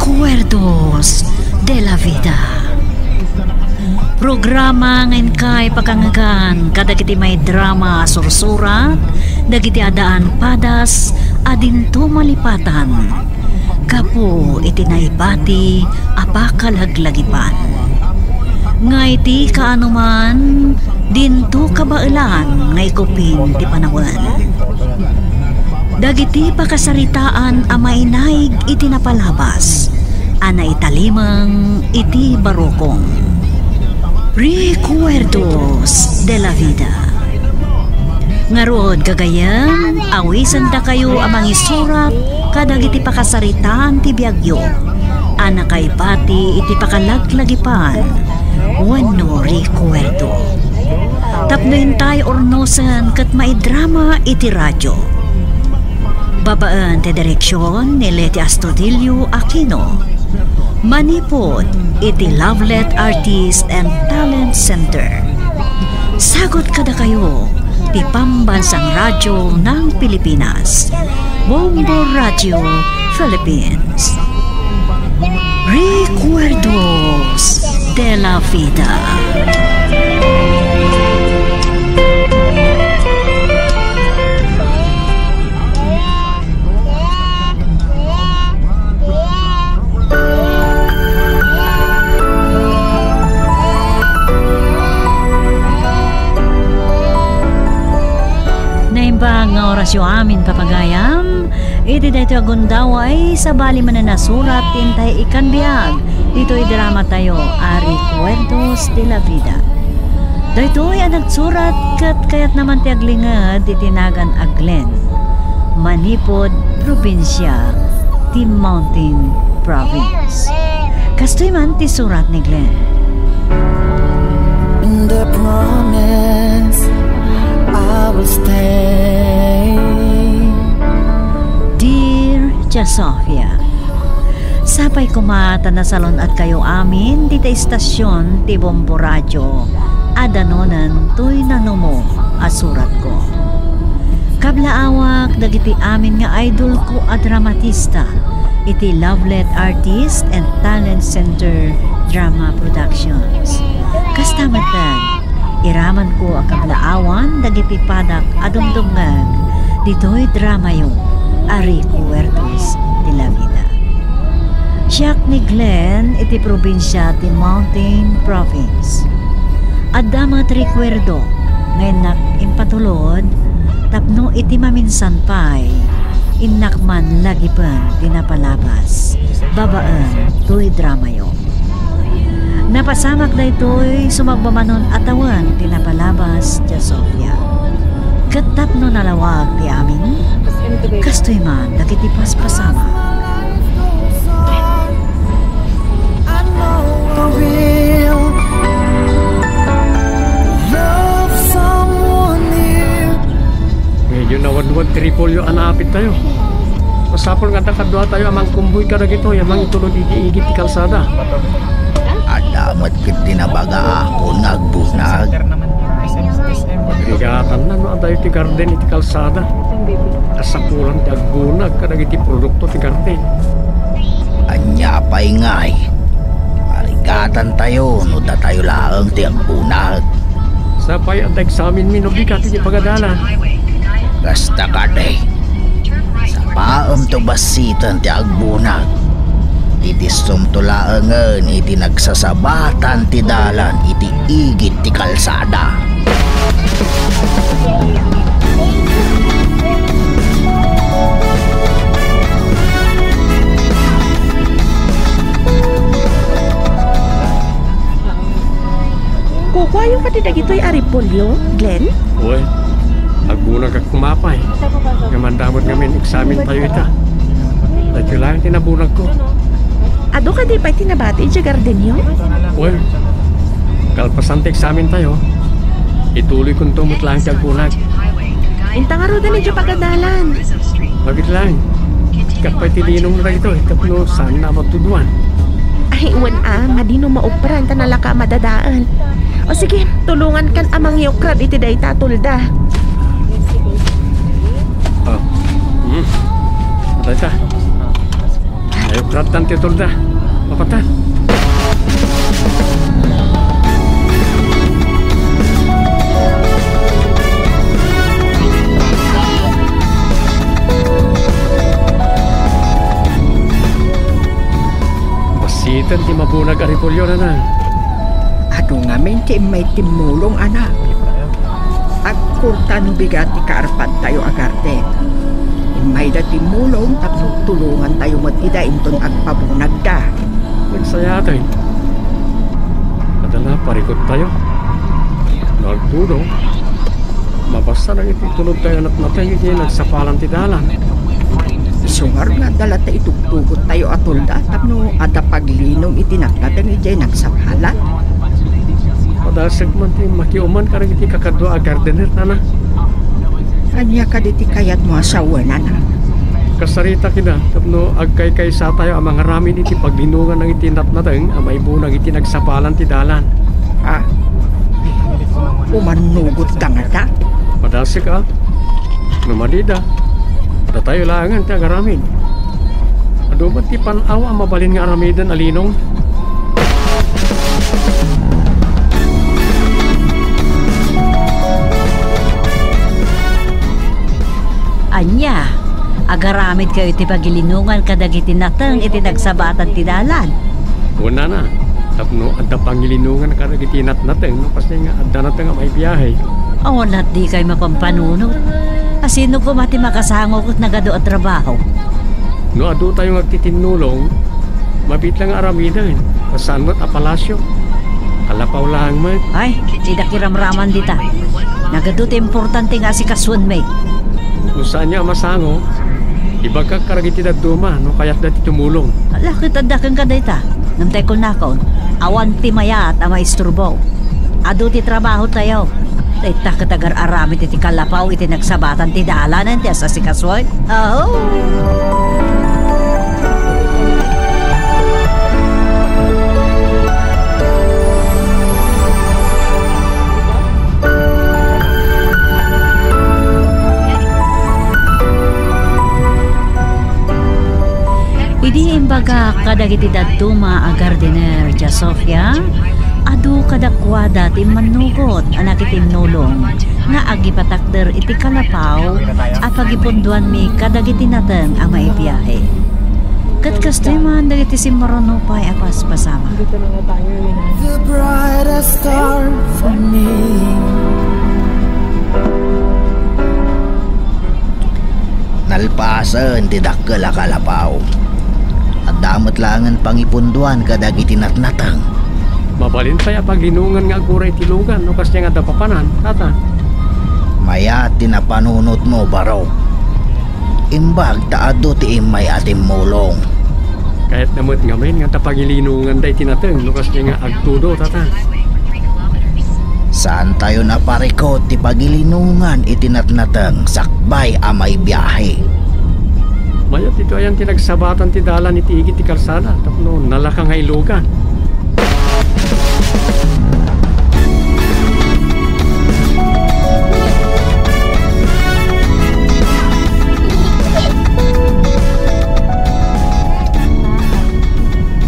Recuerdos de la Vida. Programa ngayon kay pakangagan kadagiti may drama sursurat dagiti adaan padas adin tumalipatan. Kapo iti naibati apakalaglagipan nga iti kaanuman dinto kabailan nga ikupin ti panawan Dagiti pakasaritaan a mainaig iti napalabas, ana italimang iti barokong. Recuerdos de la vida. Ngarod kagayam, awisan da kayo amang isurat kadag iti pakasaritaan ti biyagyo. Ana kay pati iti pakalaglagipan. Wano recuerdo. Tapnoin tayo ornosan kat maidrama iti radyo Babaan ti direksyon ni Leti Astudillo Aquino. Manipod iti Lovelet Artist and Talent Center. Sagot kada kayo ti Pambansang Radyo ng Pilipinas. Bombo Radio Philippines. Recuerdos de la Vida. Orasyo amin papagayam, iti dito agundaway sa bali man na nasurat tintay ikan biyag. Dito'y drama tayo, Ari Cuentos de la Vida. Dito'y ang nagsurat kat kayat naman ti aglingad itinagan aglen. Manipod, probinsya, ti Mountain Province. Kastoy man ti surat ni Glenn. the promise I will stay. Dear Tia Sofia, Sapay kumata na salon at kayo amin di ta istasyon ti Bombo Radyo adanonan tuy nanumo asurat ko. Kablaawak dagiti amin nga idol ko a dramatista iti Lovelet Artist and Talent Center Drama Productions. Kastamatan, iraman ko ang kablaawan dagiti padak adumdungag dito'y drama yung Ari Cuertos de la Vida. Siyak ni Glenn iti probinsya ti Mountain Province. Adamat recuerdo ngayon nak impatulod tapno iti maminsan pay innakman lagi pan dinapalabas babaan tuy drama yo. Napasamak na ito'y sumagbamanon atawan tinapalabas ti Sofia. Katap no nalawag ti amin, kastoy man dagiti paspasama. Medyo nawadwad tripolyo anapit tayo. Masapol nga takadwa tayo amang kumbuy ka ito, yamang itulog igi-igit ti kalsada. Adamat kit dinabaga ako nagbunag. Rigatan na no tayo ti garden iti kalsada. Kasapulan ti aggunag ka iti produkto ti garden. Anya pa'y ngay. Marigatan tayo no da tayo laang ti bunag. Sapay at examin mi no bigat ti pagadalan. Gasta ka day. Sa paam to basitan ti agbunag. Itistom to laangan iti nagsasabatan ti dalan iti igit ti kalsada. Kukwayo ka ti dagitoy aripolyo, Glenn? Uy, agbunag kag kumapay. Gamandamot ngamin examin tayo ita. Dahil lang tinabunag ko. Ado ka di pa tinabati di garden nyo? Uy, kalpasan ti examin tayo. Ituloy kong tumot lang ti aggunag. Inta nga roda ni pagadalan. Bagit lang. Kapay tilinong na ito, itapno saan na matuduan. Ay, iwan ah, madino maupran ta nalaka madadaan. O sige, tulungan kan amang yokrad iti day tatulda. Oh. Hmm. Atay ta. Kratan iti tolda. Papatan. Basitan ti mabunag aripolyo na na. Ano nga may timulong anak. Agkurtan bigat ti kaarpan tayo agarte. May da timulong tapno tulungan tayo matida inton agpabunag da. Nagsaya tayo. Adala, parikot tayo. Nagtudo. Mabasa na iti tulog tayo anak natin iti nagsapalan ti dalan. Sungar nga dala ta itugtugot tayo atulda tapno ada paglinom iti naklatang ijay nagsapala. Padasag man ti makiuman ka rin iti kakadwa a gardener na na. Anya ka diti kayat mo asawa na na. Kasarita kina, tapno agkay kay sa tayo ang mga ramin iti paglinungan ng iti natnateng ang may bunag iti nagsapalan ti dalan. Ah, umanugot ka nga ta. Padasag ka. Numadida. Da tayo langan ti agaramin. Ado ba ti panaw ang mabalin nga aramidan alinong? Agaramid kayo iti pagilinungan kadagiti natang iti nagsabatan ti dalan. Una na. Tapno adda pangilinungan ka rin iti natnateng. No, kasi nga adda nateng nga may biyahe. O nat di kayo mapampanunot. Asino ko mati makasangok at nagado at trabaho. No ado tayo nagtitinulong, mabit lang aramidan. Kasanot a palasyo. Kalapaw lang man. Ay, sida kiramraman dita. Nagado importante nga si kaswan may. Kung saan niya masango, ibagkag karagiti na duma, no kaya't dati tumulong. Ala, kitadakan ka dita. Namtay ko nakon. Awan ti mayat ang maisturbo. Ado ti trabaho tayo. Dita katagar aramid iti kalapaw iti nagsabatan ti daalanan ti asa si kaswan. Oh! Idi imbaga kadagiti daduma a gardener ja Sofia, adu kadakwada ti manugot anak iti nulong nga agipatakder iti kalapaw a pagipunduan mi kadagiti nateng a maibiyahe. Kat kastoy man dagiti si Maronopay a paspasama. The brightest star for me. Nalpasan ti dakkel a kalapaw. At damot langan pangipunduan kadagiti natnatang. Mabalin tayo paglinungan nga aguray tilugan, no kasi nga dapapanan, tata. Maya tinapanunot mo baraw. Imbag taado ti imay ating mulong. Kahit namot nga men, nga tapagilinungan day tinateng, no kasi nga agtudo, tata. Saan tayo naparikot ti pagilinungan itinatnatang sakbay amay biyahe. Mayat ito ayan tinagsabatan ti dalan iti igit ti kalsada, tapno nalaka nga ilugan.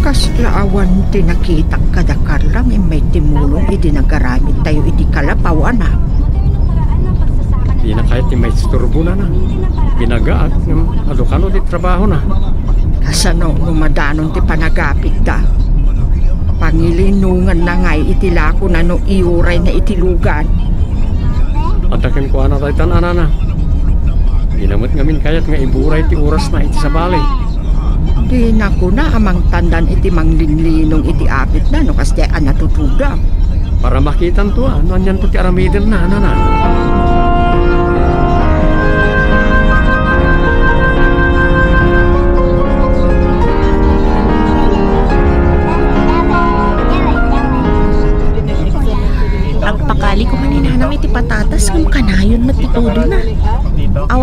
Kaslaawan ti nakita kadakar lang eh, may timulong iti nagaramit tayo iti kalapaw anak. Di na kahit ti may isturbo na na. Binagaat, ng adukano di trabaho na. Kasano numadanon ti panagapit da. Pangilinungan na ngay iti lako na no iuray na itilugan. Atakin ko ana tayo tanana na. Di namot ngamin kayat nga iburay ti oras na iti sa balay. Di na ko na amang tandan iti manglinlinong iti apit na no kasya ang natutuga. Para makitan to, ano anyan to ti aramiden na, ano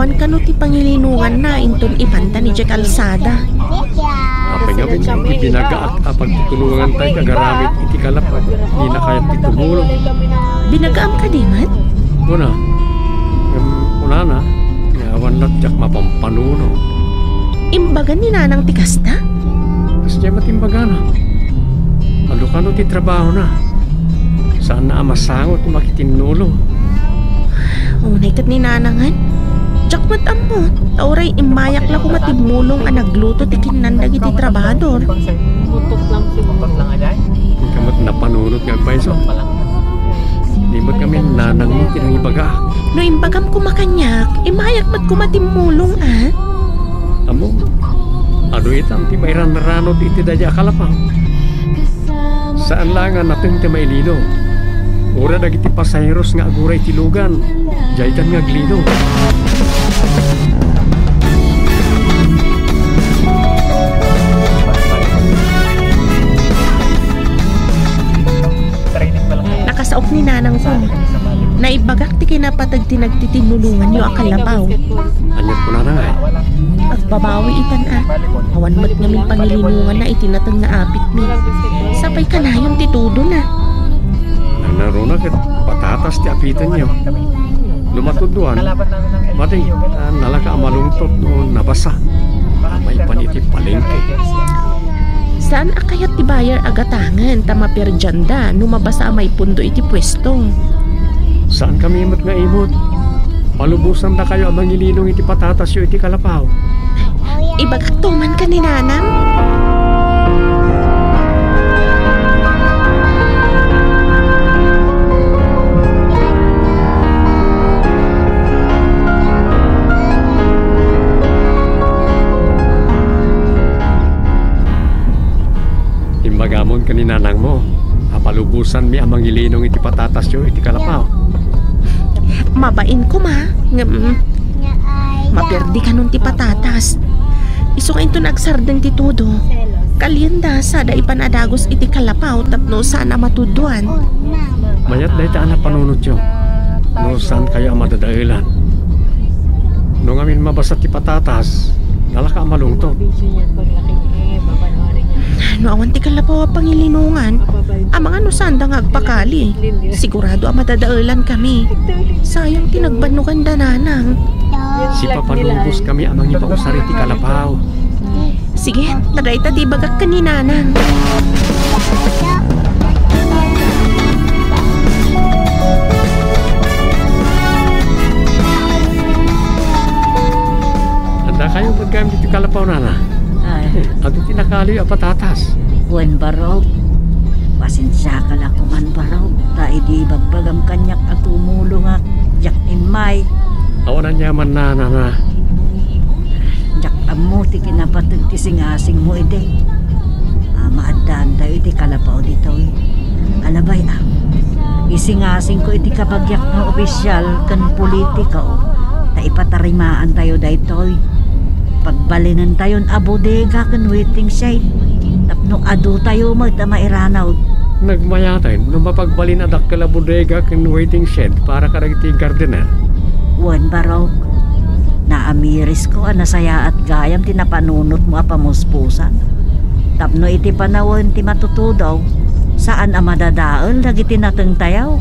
Awan ka no ti pangilinungan na inton ipanta ni Jack Alsada. Apay nga bin, iti binagaat apag tutulungan tayo kagaramit iti kalapag. Di na kayat ti tumulong. Binagaam ka di man? Una, yung una na, ngawan na tiyak mapampanuno. Imbagan ni nanang tikasta? Asya matimbaga na. Alukano ti trabaho na. Saan na amasangot ti makitinulong. Unay kat ni nanangan. Tsak mat amo. Tauray imayak la ko matimulong ang nagluto ti kinandag iti trabador. Tutok lang si Tutok lang aday. Ang kamat nga paiso. Ba kami nanang mo tinang ibaga? No imbagam ko makanyak, imayak mat ko matimulong ah. Amo, ano itam ti may ranranot iti dadya kalapang. Saan lang nga natin ti may lino? Ura dagiti pasayeros nga aguray tilugan. Jaydan nga glino. Nakasaok ni nanang ko. Naibagak ti kinapatag ti nagtitinulungan yo akalapaw. Anyat ko na nga eh. Agbabawi itan ah. Awan mat ngamin pangilinungan na itinatag na apit mi. Sapay ka na yung titudo na. Ang naruna kat patatas ti apitan niyo. Lumatuduan, mati, uh, nalaka amalungtot noon nabasa. May paniti palengke. Saan akayat ti bayar agatangan tama perjanda numabasa may pundo iti pwesto. Saan kami imot nga imot? Palubusan na kayo amang ilinong iti patatas yo iti kalapaw. Ibagak tuman ka ni nanang. Ni nanang mo. Apalubusan mi amang ilinong iti patatas yo iti kalapaw. Mabain ko ma. Ngam, maperdi ka nun ti patatas. Iso kayo nagsardeng ti tudo. Kalyenda sa da ipanadagos iti kalapaw tapno sana matuduan. Mayat dahi taan na panunot yo. No saan kayo ang madadailan? No ngamin mabasa ti patatas, nalaka amalungtot. No awan ti kalapaw a pangilinungan. Amang ano sanda nga agpakali. Sigurado ang madadailan kami. Sayang tinagbanukan da nanang. Si papalubos kami amang ipausari ti kalapaw. Sige, taray ta di bagak ka ni nanang. Handa kayo maggamit ti kalapaw nana. At tinakali ang patatas. Juan Barog. Pasensya ka lang kuman Barog. Ta idi bagbagam kanyak at tumulong at jak imay. Awan na nyaman na na Jak amo ti kinapatag ti singasing mo ide. Ah, maadaan tayo iti kalapaw dito eh. Alabay ah. Isingasing ko iti kabagyak ng opisyal kan politika o. Ta ipatarimaan tayo daytoy. Pagbalinan tayo a bodega kan waiting shed. Tapno adu tayo magtamairanaw. Nagmayatay no mapagbalin adak kala bodega ken waiting shed para karagiti gardener. Wan barok. Naamiris ko ang nasaya at gayam tinapanunot mo a pamuspusan. Tapno iti panawon ti matutudaw. Saan ang madadaol dagiti nateng tayaw?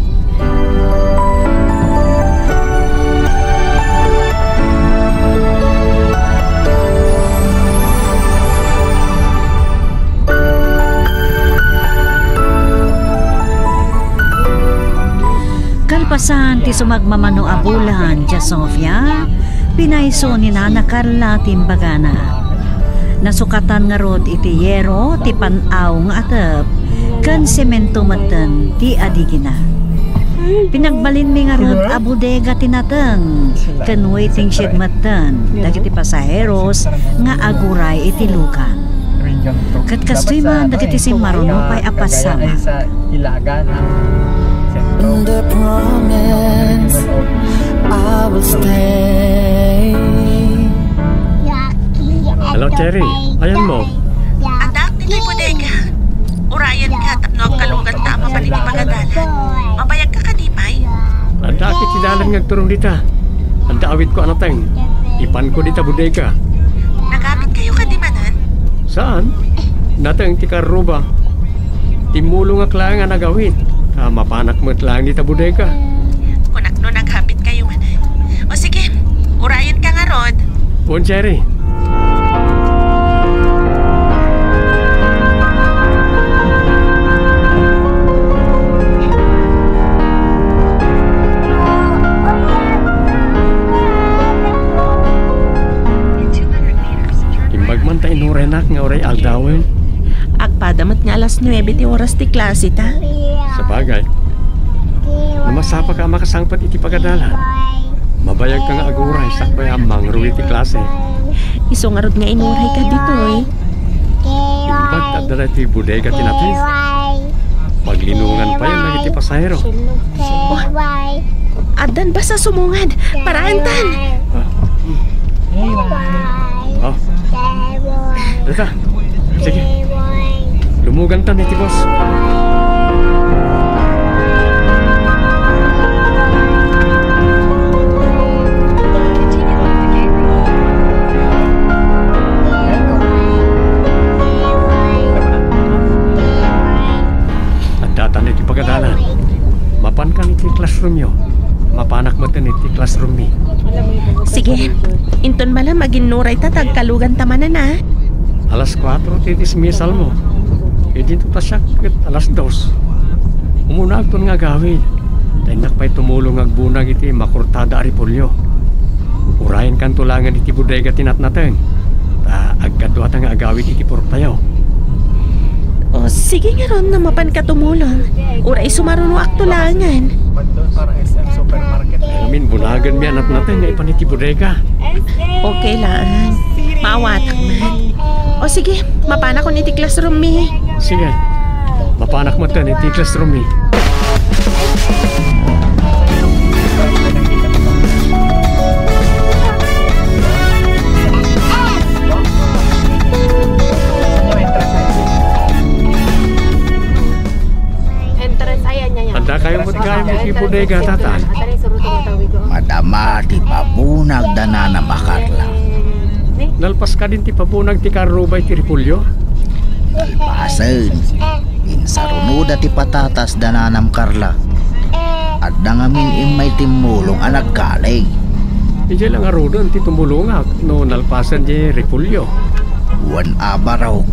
Kalpasan ti sumagmamano abulan, Tia Sofia, pinaiso ni Nana Carla timbagana. Nasukatan nga rod iti yero ti panaw nga atep, kan semento matan ti adigina. Pinagbalin mi nga rod a bodega tinateng, kan waiting shed matan, dagiti pasaheros nga aguray iti lukan. Kat kastoy man dagiti si Maruno pa'y apasama. sa ilagan ang sentro. And I promise I will stay. Hello Cherry, ayan mo. Adak nila bodega. Urayan ka tapno ang kalugan tama pa ni pagadalan. Mabayag ka kadimay. Anda akit sidalan nga turong dita. Anda awit ko anateng. Ipan ko dita bodega. Nagamit kayo kadimanan. Saan? Nateng ti karuba. Timulo nga klang nga nagawit. Ah, mapanak mo't lang dita bodega. Kunak no naghapit kayo manan. O sige, urayan ka nga rod. Bon Cherry. Alas 9 ti oras ti klase ta. Sa bagay, namasapa ka makasangpat iti pagadalan. Mabayag ka nga aguray sakbay amang ruwi ti klase. Iso nga rod nga inuray ka dito eh. Imbag tadala ti bodega tinatay. Paglinungan pa yan nagiti pasahero. Adan ba sa sumungad? Paraantan! Oh, data. Sige, lumugan ta niti boss. At datan iti pagadalan. Mapan ka niti classroom yo. Mapanak mo ta niti classroom mi. Sige, inton mala maginuray ta tagkalugan tamanan na. Alas 4 titis misal mo. E dito ta siya alas 2. Umuna agton nga gawin. Dahil nakpay tumulong agbunag iti makurtada aripolyo. Urayan kan tulangan iti bodega tinatnateng. Ta agkadwa ta nga agawid iti portayaw. O sige nga ron na mapan ka tumulong. Uray sumaruno aktulangan. Bandon para SM Supermarket. Amin bunagan mi anat natin nga ipan iti bodega. Okay lang. Maawatak man. O sige, mapana ko niti classroom mi. Sige. Mapanak mo ta iti classroom mi. Kayo mo't kayo mo iti bodega tatan. Madama ti pabunag dana na makarla. Nalpas ka din ti pabunag ti karubay ti ripolyo. Pasen. Insarunuda ti patatas dananam karla. At nangamin imay timulong ang nagkalig. Ije lang arodon ti tumulungak no nalpasan di ripolyo. Wan abaraw.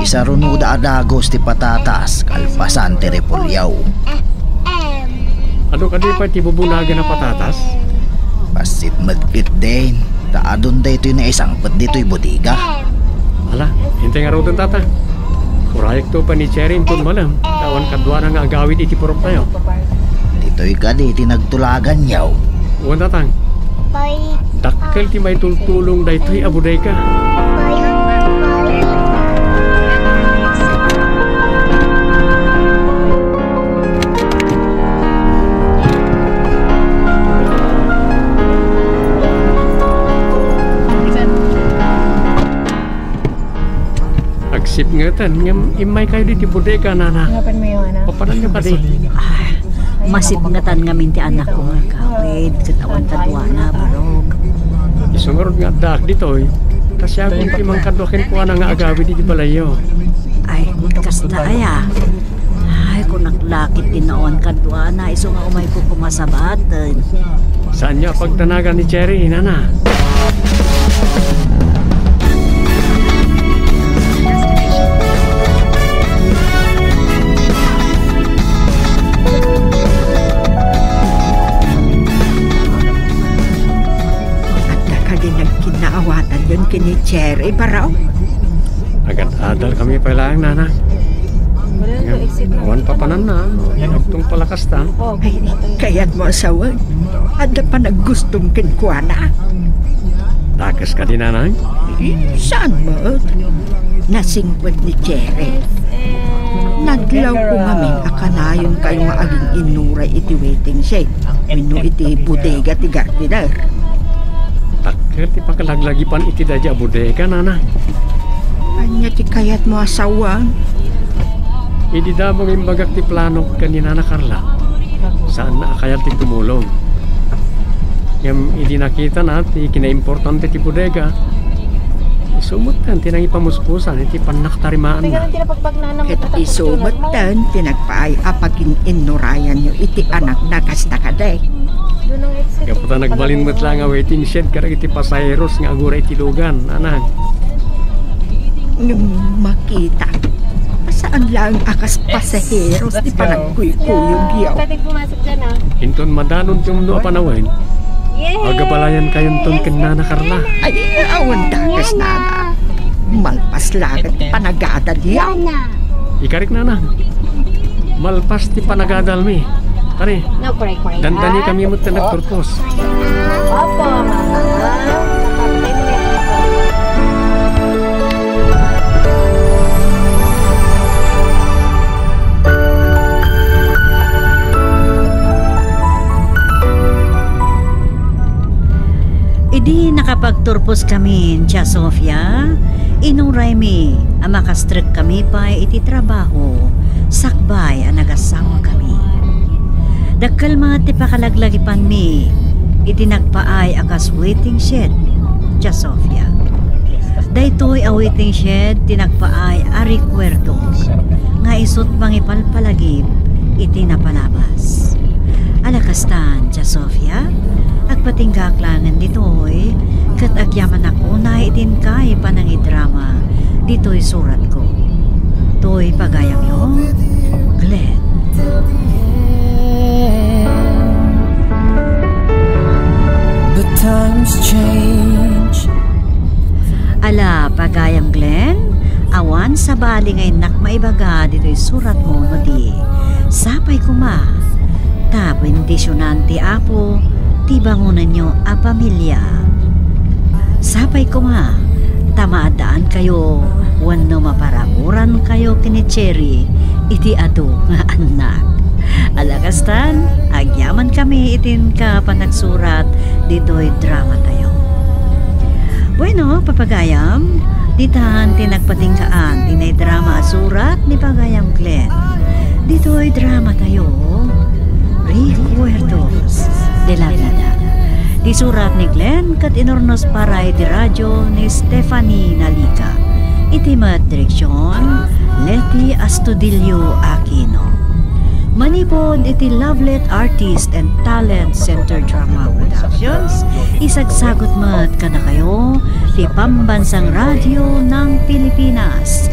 Isarunuda adagos ti patatas kalpasan ti repulyaw. Ano ka di pa ti bubunagan na patatas? Pasit magpit din. Taadon da ito'y na isang pad dito'y bodega. Ala, hintay nga rodon tata. Kurayek to pa ni Cherry kung malam. Tawan kadwa na nga agawid iti purok tayo. Dito'y kadi tinagtulagan yaw. Uwan tatang. Dakkel ti may tultulong da ito'y abuday ka. Agsip nga tan, imay kayo di ti bodega nana. Ngapan mo yung ano? Papanan nyo ka di. Masip nga tan nga minti anak ko nga kawid. Katawan kadwa na barog. Isungarod nga dak dito eh. Kasi ako ti mang kadwakin ko na nga agawid di balayo. Ay, kasta aya. Ay, kung naklakit tinoon kadwa na iso nga umay ko kumasabatan. Saan niya pagtanagan ni Cherry, nana? At Cherry baraw. Agad adal kami pa lang, nana. Awan pa panan na. Nagtong palakas ta. Ay, kaya't mo asawan. At pa naggustong kinkwana. Takas ka din, nanay. Eh, Saan mo? Nasingkwad ni Cherry. Naglaw ko ngamin akanayon kayo nga aging inuray iti waiting shed. Mino iti bodega ti gardener. Takkel ti pakalaglagipan iti dadya bodega, nana. Anya ti kayat mo asawa. Idi damang imbagak ti plano ka ni Nana Carla. Saan na kaya ti tumulong? Ngam idi nakita na ti kinaimportante ti bodega. Isumot kan ti nang ipamuspusan iti panaktarimaan na. Ket isumatan tinagpaay apagin inurayan nyo iti anak na kasta Kaputa nagbalin mo't lang nga waiting shed karag iti pasayeros nga agura iti lugan, anak. Ngam makita. Saan lang akas pasaheros di panagkuy-kuyog yaw. Tatig pumasok dyan ah. Hinton madanon mundo apanawen. Yay! Agabalayan kayon ton ken Nana Carla. Ay, awan takas na na. Malpas lagat panagada diya. Ikarik na na. Malpas ti panagadal mi. Tari, No, correct, correct. dandani kami mo ta nagturpos. Opo, mama. Idi nakapagturpos kami, Tia Sofia. Inuray mi, ang makastrek kami pa iti trabaho. Sakbay ang nagasawa. Dakkal mga ti pakalaglagipan mi, iti nagpaay akas waiting shed, Tia Sofia. Daytoy a waiting shed tinagpaay a recuerdos nga isot mangipalpalagip iti napalabas. Alakastan, Tia Sofia, agpatinggaklangan ditoy, kat agyaman ako na itin kay panangidrama, ditoy surat ko. Toy pagayam yo, Glenn. Times change. Ala, pagayam Glenn, awan sa bali ngay nak maibaga dito'y surat mo no di. Sapay kuma, ta bendisyonan ti apo, ti bangunan nyo a pamilya. Sapay kuma, tamaadaan kayo, wano maparamuran kayo kini Cherry, iti ado nga anak. Alakastan, agyaman kami itin ka panagsurat dito'y drama tayo. Bueno, papagayam, ditahan tinagpatingkaan tinay drama surat ni Pagayam Glenn. Dito ay drama tayo, Recuerdos de la Vida. Di surat ni Glenn kat inornos para iti radyo ni Stephanie Nalica. Iti direksyon, Leti Astudillo Aquino. Manipod iti Lovelet Artist and Talent Center Drama Productions, isagsagot mat ka na kayo, ti Pambansang Radyo ng Pilipinas.